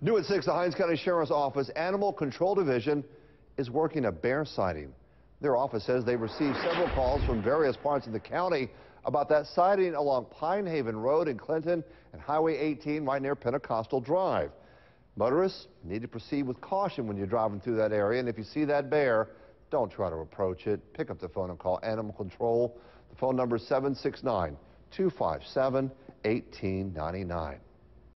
New at 6, the Hinds County Sheriff's Office Animal Control Division is working a bear sighting. Their office says they received several calls from various parts of the county about that sighting along Pine Haven Road in Clinton and Highway 18 right near Pentecostal Drive. Motorists need to proceed with caution when you're driving through that area, and if you see that bear, don't try to approach it. Pick up the phone and call Animal Control. The phone number is 769 257 1899.